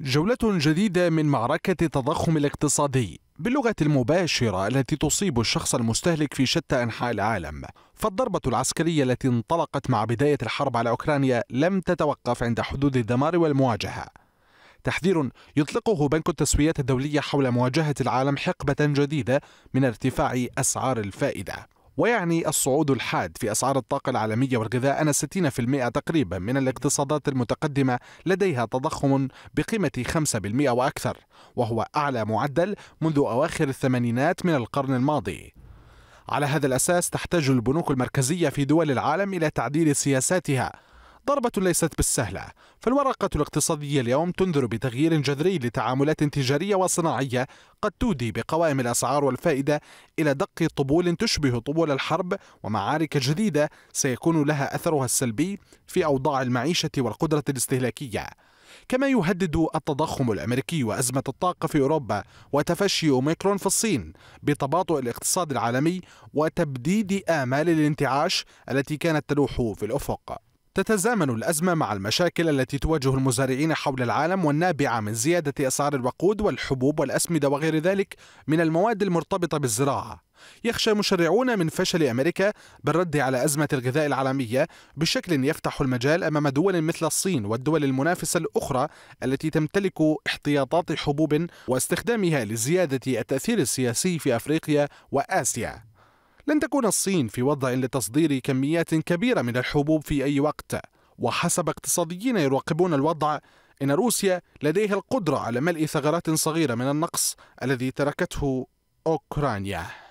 جولة جديدة من معركة التضخم الاقتصادي باللغة المباشرة التي تصيب الشخص المستهلك في شتى أنحاء العالم. فالضربة العسكرية التي انطلقت مع بداية الحرب على أوكرانيا لم تتوقف عند حدود الدمار والمواجهة. تحذير يطلقه بنك التسويات الدولية حول مواجهة العالم حقبة جديدة من ارتفاع أسعار الفائدة. ويعني الصعود الحاد في أسعار الطاقة العالمية والغذاء أن 60% تقريبا من الاقتصادات المتقدمة لديها تضخم بقيمة 5% وأكثر وهو أعلى معدل منذ أواخر الثمانينات من القرن الماضي. على هذا الأساس تحتاج البنوك المركزية في دول العالم إلى تعديل سياساتها ضربة ليست بالسهلة فالورقة الاقتصادية اليوم تنذر بتغيير جذري لتعاملات تجارية وصناعية قد تودي بقوائم الأسعار والفائدة إلى دق طبول تشبه طبول الحرب ومعارك جديدة سيكون لها أثرها السلبي في أوضاع المعيشة والقدرة الاستهلاكية كما يهدد التضخم الأمريكي وأزمة الطاقة في أوروبا وتفشي أوميكرون في الصين بتباطؤ الاقتصاد العالمي وتبديد آمال الانتعاش التي كانت تلوح في الأفق. تتزامن الأزمة مع المشاكل التي تواجه المزارعين حول العالم والنابعة من زيادة أسعار الوقود والحبوب والأسمدة وغير ذلك من المواد المرتبطة بالزراعة. يخشى مشرعون من فشل أمريكا بالرد على أزمة الغذاء العالمية بشكل يفتح المجال أمام دول مثل الصين والدول المنافسة الأخرى التي تمتلك احتياطات حبوب واستخدامها لزيادة التأثير السياسي في أفريقيا وآسيا. لن تكون الصين في وضع لتصدير كميات كبيرة من الحبوب في أي وقت. وحسب اقتصاديين يراقبون الوضع إن روسيا لديها القدرة على ملء ثغرات صغيرة من النقص الذي تركته أوكرانيا.